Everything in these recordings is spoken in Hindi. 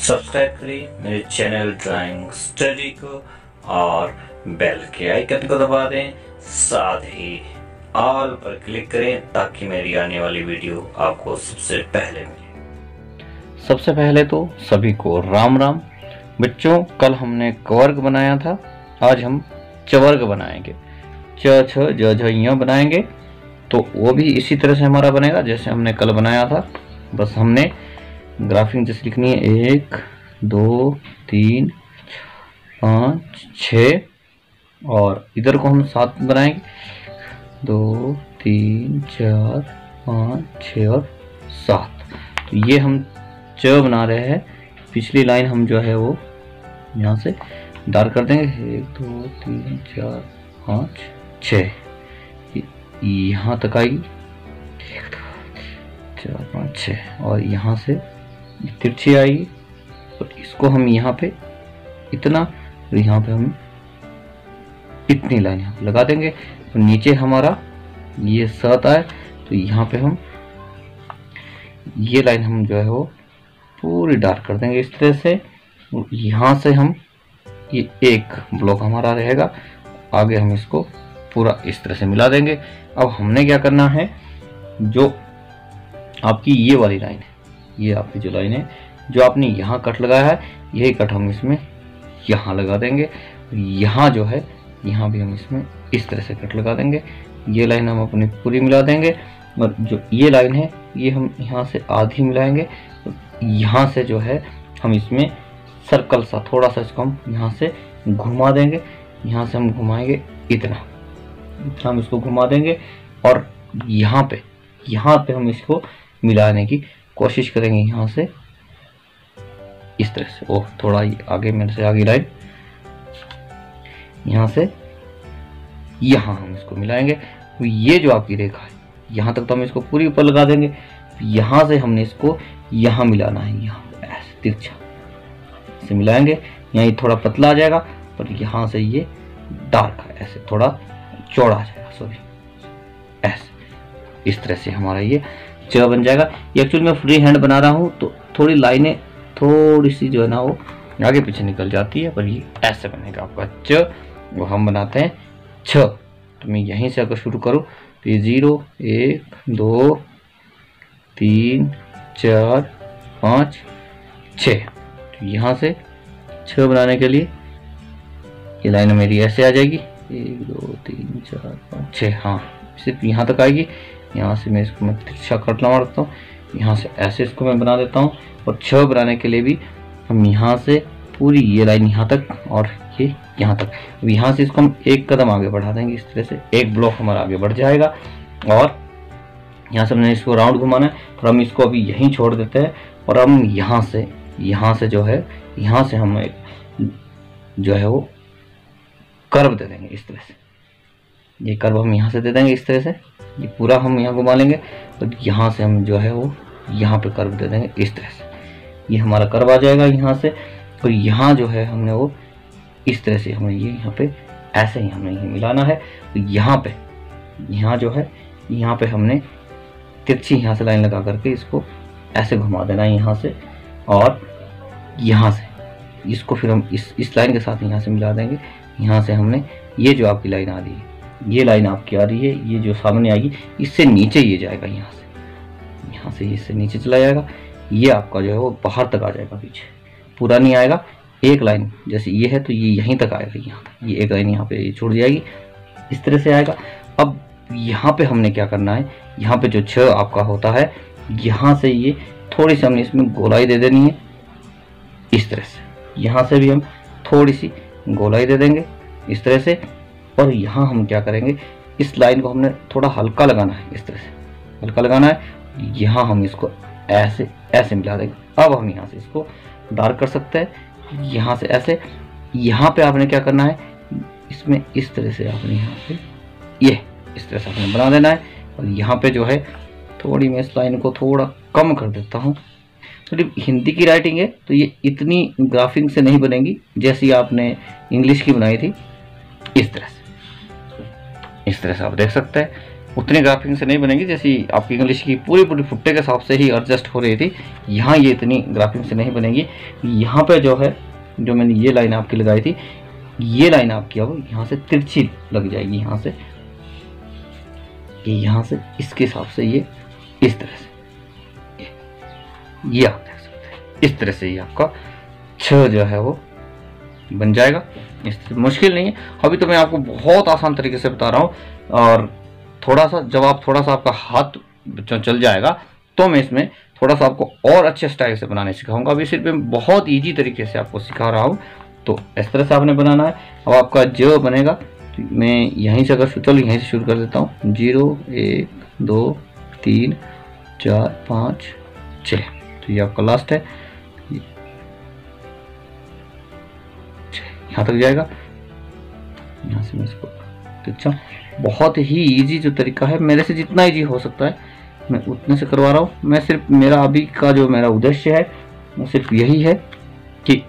सब्सक्राइब करें मेरे चैनल ड्राइंग स्टडी को और बेल के आइकन को दबा दें। साथ ही ऑल पर क्लिक करें ताकि मेरी आने वाली वीडियो आपको सबसे पहले मिले। सबसे पहले तो सभी को राम राम। बच्चों, कल हमने कवर्ग बनाया था। आज हम चवर्ग बनाएँगे। च, छ, ज, झ बनाएँगे। तो वो भी इसी तरह से हमारा बनेगा जैसे हमने कल बनाया था। बस हमने ग्राफिंग जैसे लिखनी है, एक, दो, तीन, पाँच, छ, और इधर को हम सात बनाएँगे दो, तीन, चार, पाँच, छ और सात। तो ये हम च बना रहे हैं। पिछली लाइन हम जो है वो यहाँ से डार कर देंगे। एक, दो, तीन, चार, पाँच, छ। यहाँ तक आएगी एक, दो चार, पाँच, छ। और यहाँ से तिरछी आएगी और इसको हम यहाँ पे इतना और यहाँ पे हम इतनी लाइन यहाँ लगा देंगे। तो नीचे हमारा ये सात आए तो यहाँ पे हम ये लाइन हम जो है वो पूरी डार्क कर देंगे इस तरह से। यहाँ से हम ये एक ब्लॉक हमारा रहेगा। आगे हम इसको पूरा इस तरह से मिला देंगे। अब हमने क्या करना है, जो आपकी ये वाली लाइन है ये आपकी जो लाइन है, जो आपने यहाँ कट लगाया है, यही कट हम इसमें यहाँ लगा देंगे। यहाँ जो है, यहाँ भी हम इसमें इस तरह से कट लगा देंगे। ये लाइन हम अपनी पूरी मिला देंगे और जो ये लाइन है, ये हम यहाँ से आधी मिलाएँगे। यहाँ से जो है, हम इसमें सर्कल सा, थोड़ा सा इसको हम यहाँ से घुमा देंगे। यहाँ से हम घुमाएँगे इतना। हम इसको घुमा देंगे और यहाँ पे यहाँ पे हम इसको मिलाने की कोशिश करेंगे यहाँ से। इस तरह से। ओह, थोड़ा आगे मेरे से आगे लाइन यहाँ से। यहाँ हम इसको मिलाएँगे। तो ये जो आपकी रेखा है, यहाँ तक तो हम इसको पूरी ऊपर लगा देंगे। यहाँ से हमने इसको यहाँ मिलाना है। यहाँ ऐसे, तिरछा। से मिलाएँगे। यहाँ ये थोड़ा पतला आ जाएगा, पर यहाँ से ये डार्क है। ऐसे थोड़ा चौड़ा आ जाएगा, सॉरी। ऐसे, इस तरह से हमारा ये च बन जाएगा। ये एक्चुअली मैं फ्री हैंड बना रहा हूँ तो थोड़ी लाइनें, थोड़ी सी जो है ना वो आगे पीछे निकल जाती है, पर ये ऐसे बनेगा आपका च, वो हम बनाते हैं छ। तो मैं यहीं से अगर शुरू करूँ तो ये ज़ीरो, एक, दो, तीन, चार, पाँच, छ। तो यहाँ से छ बनाने के लिए ये लाइन मेरी ऐसे आ जाएगी। एक, दो, तीन, चार, पाँच, छः। हाँ सिर्फ़ यहाँ तक आएगी। यहाँ से मैं इसको मैं तिरछा कट लगा रखता हूँ। यहाँ से ऐसे इसको मैं बना देता हूँ और छः बनाने के लिए भी हम यहाँ से पूरी ये लाइन यहाँ तक और ये यहाँ तक। अब यहाँ से इसको हम एक कदम आगे बढ़ा देंगे, इस तरह से एक ब्लॉक हमारा आगे बढ़ जाएगा। और यहाँ से हमने इसको राउंड घुमाना है और हम इसको अभी यहीं छोड़ देते हैं और हम यहाँ से यहाँ से जो है, यहाँ से हम जो है वो कर्व दे देंगे इस तरह से। ये कर्व हम यहाँ से दे देंगे इस तरह से। ये पूरा हम यहाँ घुमा लेंगे। और यहाँ से हम जो है वो यहाँ पे कर्व दे देंगे इस तरह से। ये हमारा कर्व आ जाएगा यहाँ से। और यहाँ जो है हमने वो इस तरह से हमें ये यहाँ पे ऐसे ही हमें ये मिलाना है। तो यहाँ पे, यहाँ जो है, यहाँ पे हमने तिरछी यहाँ से लाइन लगा करके इसको ऐसे घुमा देना है यहाँ से। और यहाँ से, इसको फिर हम इस इस लाइन के साथ यहाँ से मिला देंगे। यहाँ से हमने ये जो आपकी लाइन आ रही है ये लाइन आपकी आ रही है, ये जो सामने आएगी, इससे नीचे ये जाएगा, यहाँ से। यहाँ से इससे नीचे चला जाएगा, ये आपका जो है वो बाहर तक आ जाएगा पीछे। पूरा नहीं आएगा, एक लाइन, जैसे ये है तो ये यहीं तक आएगा, यहाँ तक। ये एक लाइन यहाँ पे छूट जाएगी, इस तरह से आएगा। अब यहाँ पे हमने क्या करना है, यहाँ पे जो छ आपका होता है, यहाँ से ये थोड़ी सी हमने इसमें गोलाई दे देनी है, इस तरह से। यहाँ से भी हम थोड़ी सी गोलाई दे देंगे, इस तरह से। और यहाँ हम क्या करेंगे, इस लाइन को हमने थोड़ा हल्का लगाना है, इस तरह से। हल्का लगाना है, यहाँ हम इसको ऐसे ऐसे मिला देंगे। अब हम यहाँ से इसको डार्क कर सकते हैं। यहाँ से ऐसे, यहाँ पे आपने क्या करना है, इसमें इस तरह से आपने यहाँ पे, ये, इस तरह से आपने बना देना है। और यहाँ पे जो है, थोड़ी मैं इस लाइन को थोड़ा कम कर देता हूँ। थोड़ी तो हिंदी की राइटिंग है तो ये इतनी ग्राफिंग से नहीं बनेगी, जैसी आपने इंग्लिश की बनाई थी, इस तरह से। इस तरह से आप देख सकते हैं। उतने ग्राफिंग से नहीं बनेगी, जैसी आपकी इंग्लिश की पूरी पूरी फुट्टे के हिसाब से ही एडजस्ट हो रही थी, यहाँ ये इतनी ग्राफिंग से नहीं बनेगी। यहाँ पे जो है, जो मैंने ये लाइन आपकी लगाई थी, ये लाइन आपकी अब यहाँ से तिरछी लग जाएगी, यहाँ से। यहाँ से, इसके हिसाब से ये, इस तरह से। ये आप देख सकते हैं। इस तरह से ये आपका छ जो है वो बन जाएगा। मुश्किल नहीं है। अभी तो मैं आपको बहुत आसान तरीके से बता रहा हूँ, और थोड़ा सा जब आप, थोड़ा सा आपका हाथ चल जाएगा तो मैं इसमें थोड़ा सा आपको और अच्छे स्टाइल से बनाने सिखाऊँगा। अभी सिर्फ़ मैं बहुत ईजी तरीके से आपको सिखा रहा हूँ तो इस तरह से आपने बनाना है। अब आपका जो बनेगा तो मैं यहीं से अगर चलो यहीं से शुरू कर देता हूँ। ज़ीरो, एक, दो, तीन, चार, पाँच, छः। तो ये आपका लास्ट है। यहाँ तक जाएगा। यहाँ से मैं इसको अच्छा बहुत ही इजी जो तरीका है, मेरे से जितना इजी हो सकता है, मैं उतने से करवा रहा हूँ। मैं सिर्फ़, मेरा अभी का जो मेरा उद्देश्य है, वो सिर्फ़ यही है कि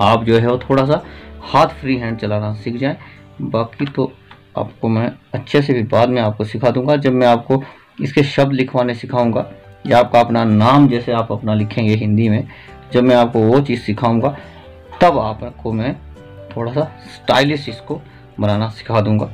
आप जो है वो थोड़ा सा हाथ फ्री हैंड चलाना सीख जाए। बाकी तो आपको मैं अच्छे से भी बाद में आपको सिखा दूँगा। जब मैं आपको इसके शब्द लिखवाने सिखाऊँगा, या आपका अपना नाम जैसे आप अपना लिखेंगे हिंदी में, जब मैं आपको वो चीज़ सिखाऊँगा तब आपको मैं थोड़ा सा स्टाइलिश इसको बनाना सिखा दूँगा।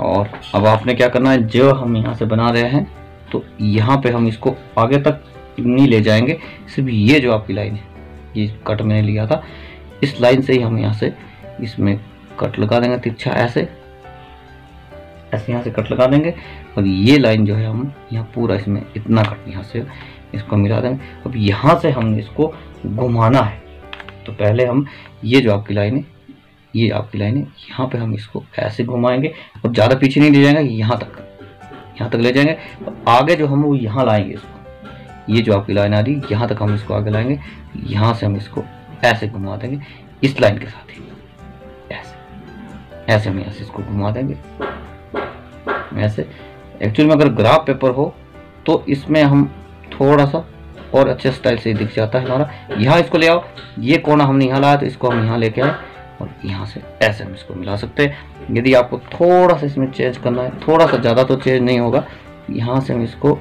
और अब आपने क्या करना है? जो हम यहाँ से बना रहे हैं तो यहाँ पे हम इसको आगे तक नहीं ले जाएँगे। सिर्फ़ ये जो आपकी लाइन है, ये कट मैंने लिया था। इस लाइन से ही हम यहाँ से इसमें कट लगा देंगे। तिरछा ऐसे ऐसे यहाँ से कट लगा देंगे। और ये लाइन जो है हम यहाँ पूरा इसमें इतना कट यहाँ से इसको मिला देंगे। अब यहाँ से हमने इसको घुमाना है। तो पहले हम ये जो आपकी लाइन है, ये आपकी लाइन है, यहाँ पे हम इसको ऐसे घुमाएँगे, और ज़्यादा पीछे नहीं ले जाएँगे, यहाँ तक यहाँ तक ले जाएँगे आगे जो हम वो यहाँ लाएँगे इसको, ये जो आपकी लाइन आ रही है, यहाँ तक हम इसको आगे लाएँगे, यहाँ से हम इसको ऐसे घुमा देंगे, इस लाइन के साथ ही, ऐसे ऐसे हम यहाँ से इसको घुमा देंगे, ऐसे, एक्चुअली में अगर ग्राफ पेपर हो तो इसमें हम थोड़ा सा और अच्छे स्टाइल से दिख जाता है हमारा। यहाँ इसको ले आओ। ये कोना हमने यहाँ लाया तो इसको हम यहाँ लेके आए और यहाँ से ऐसे हम इसको मिला सकते हैं। यदि आपको थोड़ा सा इसमें चेंज करना है, थोड़ा सा ज़्यादा तो चेंज नहीं होगा। यहाँ से हम इसको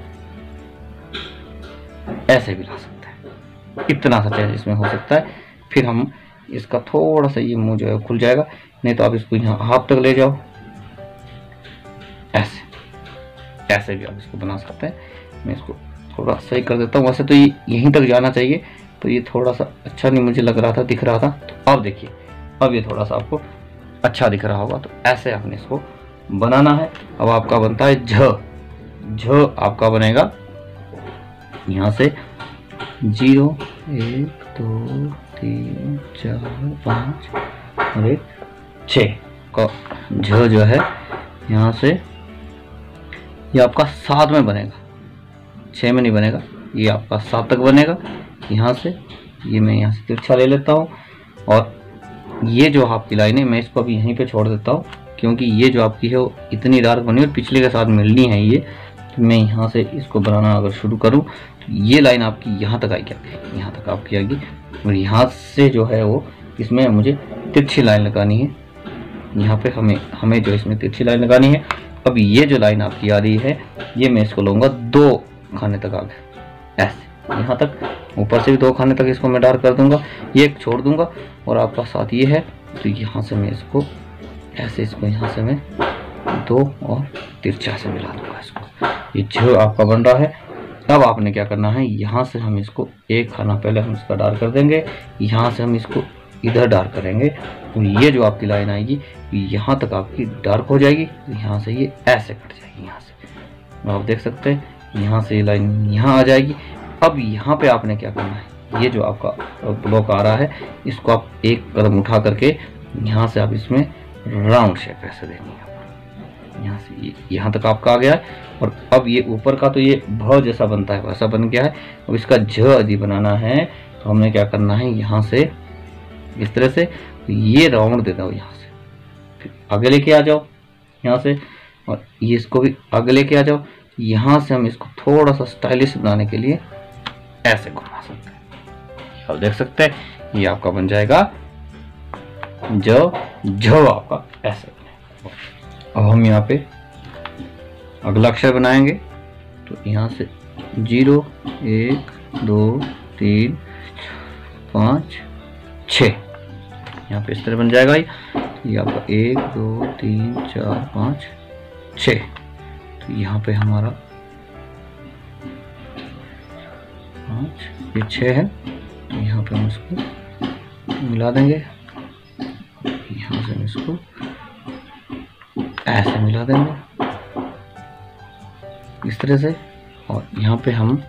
ऐसे भी ला सकते हैं। इतना सा चेंज इसमें हो सकता है। फिर हम इसका थोड़ा सा ये मुँह जो है खुल जाएगा। नहीं तो आप इसको यहाँ हाथ तक ले जाओ। ऐसे। ऐसे भी आप इसको बना सकते हैं। मैं इसको थोड़ा सही कर देता हूँ। वैसे तो ये यहीं तक जाना चाहिए। तो ये थोड़ा सा अच्छा नहीं मुझे लग रहा था, दिख रहा था। तो अब देखिए, अब ये थोड़ा सा आपको अच्छा दिख रहा होगा। तो ऐसे आपने इसको बनाना है। अब आपका बनता है झ। झ आपका बनेगा यहाँ से ज़ीरो, एक, दो, तीन, चार, पाँच, और एक, छ झ जो है, यहाँ से ये यह आपका सात में बनेगा। छः में नहीं बनेगा, ये आपका सात तक बनेगा, यहाँ से, ये मैं यहाँ से तिरछा ले लेता हूँ, और ये जो आपकी लाइन है, मैं इसको अभी यहीं पे छोड़ देता हूँ, क्योंकि ये जो आपकी है, वो इतनी डार्क बनी और पिछले के साथ मिलनी है ये तो मैं यहाँ से इसको बनाना अगर शुरू करूँ तो ये लाइन आपकी यहाँ तक आएगी आपकी यहाँ तक आपकी आएगी, और यहाँ से जो है वो, इसमें मुझे तिरछी लाइन लगानी है, यहाँ पे हमें हमें जो इसमें तिरछी लाइन लगानी है, अब ये जो लाइन आपकी आ रही है, ये मैं इसको लूँगा दो खाने तक आ गए ऐसे यहाँ तक। ऊपर से भी दो खाने तक इसको मैं डार्क कर दूँगा। ये एक छोड़ दूँगा और आपका साथ ये है। तो यहाँ से मैं इसको, ऐसे इसको यहाँ से मैं दो और तिरछा से मिला दूँगा इसको। ये जो आपका बन रहा है तब आपने क्या करना है? यहाँ से हम इसको एक खाना पहले हम इसका डार्क कर देंगे। यहाँ से हम इसको इधर डार्क करेंगे तो ये जो आपकी लाइन आएगी, यहाँ तक आपकी डार्क हो जाएगी। यहाँ से ये ऐसे कट जाएगी, यहाँ से। आप देख सकते हैं यहाँ से लाइन यहाँ आ जाएगी। अब यहाँ पे आपने क्या करना है? ये जो आपका ब्लॉक आ रहा है, इसको आप एक कदम उठा करके यहाँ से आप इसमें राउंड शेप ऐसे देंगे यहाँ से यहाँ तक आपका आ गया है। और अब ये ऊपर का तो ये भ जैसा बनता है, वैसा बन गया है। अब इसका झ यदि बनाना है तो हमने क्या करना है? यहाँ से इस तरह से ये राउंड दे दो यहाँ से। फिर आगे लेके आ जाओ, यहाँ से। और ये इसको भी आगे लेके आ जाओ। यहाँ से हम इसको थोड़ा सा स्टाइलिश बनाने के लिए ऐसे घुमा सकते हैं। अब देख सकते हैं, ये आपका बन जाएगा जो जो आपका ऐसे अब हम यहाँ पे अगला अक्षर बनाएँगे। तो यहाँ से ज़ीरो, एक, दो, तीन, पाँच, छ। यहाँ पे इस तरह बन जाएगा ये आपका एक, दो, तीन, चार, पाँच, छ। यहाँ पे हमारा पाँच, ये छः है। तो यहाँ पे हम इसको मिला देंगे। यहाँ से हम इसको ऐसे मिला देंगे। इस तरह से। और यहाँ पे हम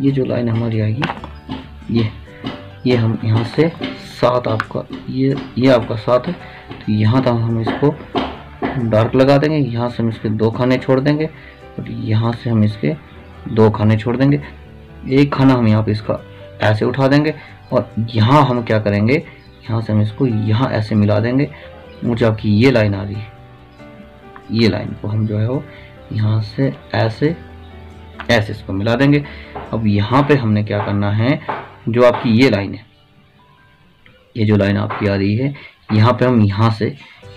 ये जो लाइन हमारी आएगी, ये ये हम यहाँ से सात आपका, ये ये आपका सात है। तो यहाँ तक हम इसको डार्क लगा देंगे, यहाँ से हम इसके दो खाने छोड़ देंगे, और यहाँ से हम इसके दो खाने छोड़ देंगे। एक खाना हम यहाँ पे इसका ऐसे उठा देंगे, और यहाँ हम क्या करेंगे, यहाँ से हम इसको यहाँ ऐसे मिला देंगे। मुझे आपकी ये लाइन आ रही है। ये लाइन को हम जो है वो यहाँ से ऐसे ऐसे इसको मिला देंगे। अब यहाँ पे हमने क्या करना है, जो आपकी ये लाइन है, ये जो लाइन आपकी आ रही है यहाँ पे हम यहाँ से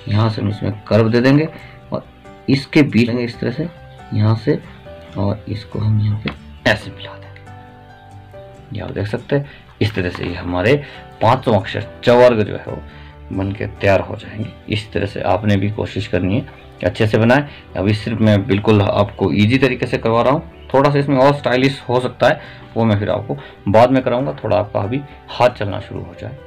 यहाँ से हम इसमें कर्व दे देंगे और इसके बीच में इस तरह से, यहाँ से और इसको हम यहाँ पे ऐसे मिला देंगे। ये आप देख सकते हैं, इस तरह से ये हमारे पाँचों अक्षर चवर्ग जो है वो बन के तैयार हो जाएँगे। इस तरह से आपने भी कोशिश करनी है कि अच्छे से बनाए। अभी सिर्फ़ मैं बिल्कुल आपको इजी तरीके से करवा रहा हूँ। थोड़ा सा इसमें और स्टाइलिश हो सकता है, वो मैं फिर आपको बाद में कराऊँगा। थोड़ा आपका अभी हाथ चलना शुरू हो जाए।